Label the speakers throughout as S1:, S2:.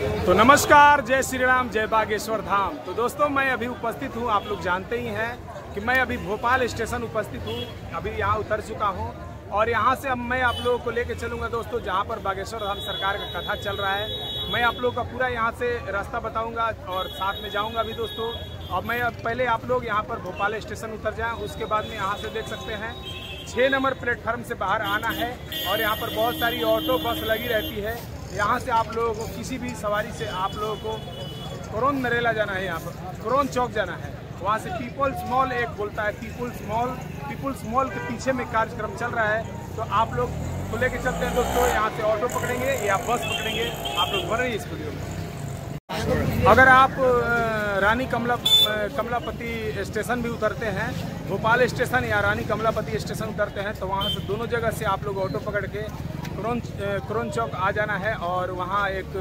S1: तो नमस्कार, जय श्री राम, जय बागेश्वर धाम। तो दोस्तों, मैं अभी उपस्थित हूँ, आप लोग जानते ही हैं कि मैं अभी भोपाल स्टेशन उपस्थित हूँ, अभी यहाँ उतर चुका हूँ और यहाँ से अब मैं आप लोगों को लेकर चलूँगा दोस्तों, जहाँ पर बागेश्वर धाम सरकार का कथा चल रहा है। मैं आप लोगों का पूरा यहाँ से रास्ता बताऊँगा और साथ में जाऊँगा अभी दोस्तों। और मैं अब पहले आप लोग यहाँ पर भोपाल स्टेशन उतर जाएँ, उसके बाद में यहाँ से देख सकते हैं छः नंबर प्लेटफार्म से बाहर आना है और यहाँ पर बहुत सारी ऑटो, बस लगी रहती है। यहाँ से आप लोगों को, किसी भी सवारी से आप लोगों को करोन नरेला जाना है यहाँ पर। करोन चौक जाना है। वहाँ से पीपल्स मॉल एक बोलता है, पीपल्स मॉल। पीपल्स मॉल के पीछे में कार्यक्रम चल रहा है। तो आप लोग को लेके चलते हैं दोस्तों, यहाँ से ऑटो पकड़ेंगे या बस पकड़ेंगे। आप लोग बन रही इस वीडियो में। अगर आप रानी कमला कमलापति स्टेशन भी उतरते हैं, भोपाल स्टेशन या रानी कमलापति स्टेशन उतरते हैं तो वहाँ से दोनों जगह से आप लोग ऑटो पकड़ के क्रोन क्रोन चौक आ जाना है और वहाँ एक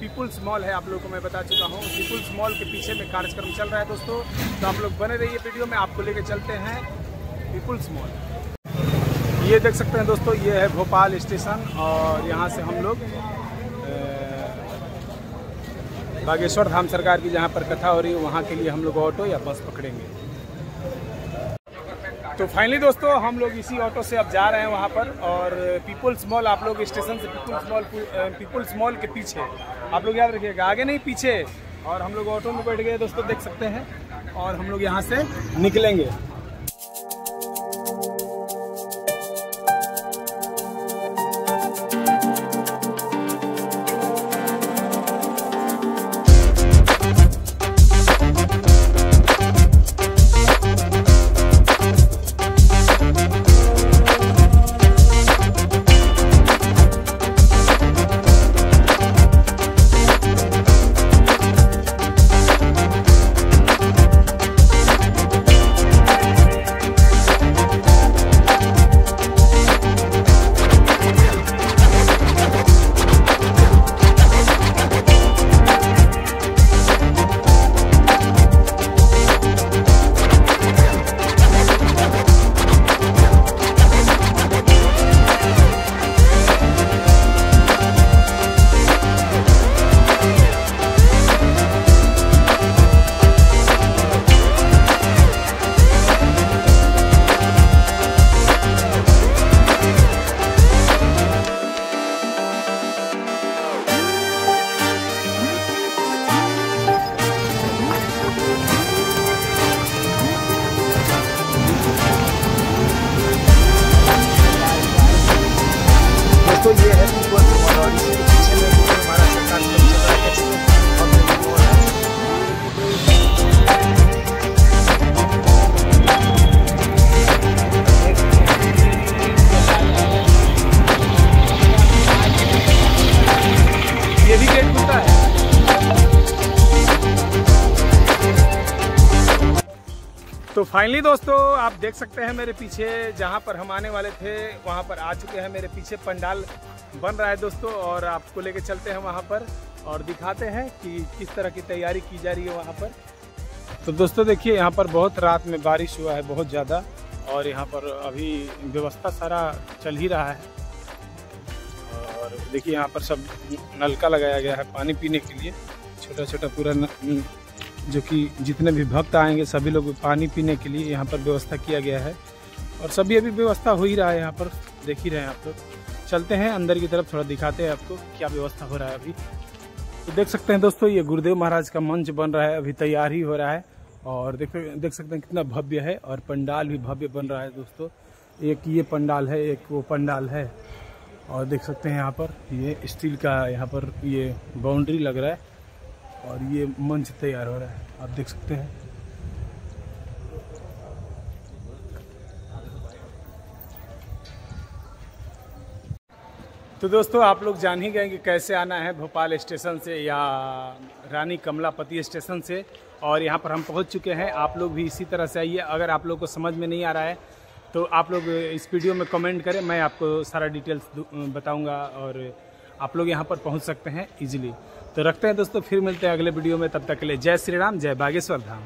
S1: पीपुल्स मॉल है, आप लोगों को मैं बता चुका हूँ। पीपुल्स मॉल के पीछे में कार्यक्रम चल रहा है दोस्तों। तो आप लोग बने रहिए वीडियो में, आपको लेके चलते हैं पीपुल्स मॉल। ये देख सकते हैं दोस्तों, ये है भोपाल स्टेशन और यहाँ से हम लोग बागेश्वर धाम सरकार की जहाँ पर कथा हो रही है, वहाँ के लिए हम लोग ऑटो या बस पकड़ेंगे। तो फाइनली दोस्तों, हम लोग इसी ऑटो से अब जा रहे हैं वहाँ पर और पीपुल्स मॉल आप लोग स्टेशन से पीपल्स मॉल पीपुल्स मॉल के पीछे। आप लोग याद रखिएगा, आगे नहीं, पीछे। और हम लोग ऑटो में बैठ गए दोस्तों, देख सकते हैं। और हम लोग यहाँ से निकलेंगे। तो फाइनली दोस्तों, आप देख सकते हैं मेरे पीछे जहाँ पर हम आने वाले थे, वहाँ पर आ चुके हैं मेरे पीछे पंडाल बन रहा है दोस्तों, और आपको लेके चलते हैं वहाँ पर और दिखाते हैं कि किस तरह की तैयारी की जा रही है वहाँ पर। तो दोस्तों देखिए, यहाँ पर बहुत रात में बारिश हुआ है बहुत ज़्यादा, और यहाँ पर अभी व्यवस्था सारा चल ही रहा है। और देखिए, यहाँ पर सब नलका लगाया गया है पानी पीने के लिए छोटा छोटा पूरा जो कि जितने भी भक्त आएँगे, सभी लोग पानी पीने के लिए यहाँ पर व्यवस्था किया गया है। और सभी अभी व्यवस्था हो ही रहा है यहाँ पर, देख ही रहे हैं आप लोग। चलते हैं, अंदर की तरफ़ थोड़ा दिखाते हैं आपको क्या व्यवस्था हो रहा है अभी। तो देख सकते हैं दोस्तों, ये गुरुदेव महाराज का मंच बन रहा है, अभी तैयार ही हो रहा है। और देख देख सकते हैं कितना भव्य है और पंडाल भी भव्य बन रहा है दोस्तों। एक ये पंडाल है, एक वो पंडाल है। और देख सकते हैं यहाँ पर, ये स्टील का यहाँ पर ये बाउंड्री लग रहा है। और ये मंच तैयार हो रहा है। आप देख सकते हैं। तो दोस्तों, आप लोग जान ही गए कि कैसे आना है भोपाल स्टेशन से या रानी कमलापति स्टेशन से। और यहाँ पर हम पहुँच चुके हैं। आप लोग भी इसी तरह से आइए। अगर आप लोग को समझ में नहीं आ रहा है तो आप लोग इस वीडियो में कमेंट करें। मैं आपको सारा डिटेल्स बताऊँगा और आप लोग यहाँ पर पहुँच सकते हैं ईजिली तो रखते हैं दोस्तों, फिर मिलते हैं अगले वीडियो में, तब तक के लिए जय श्री राम, जय बागेश्वर धाम।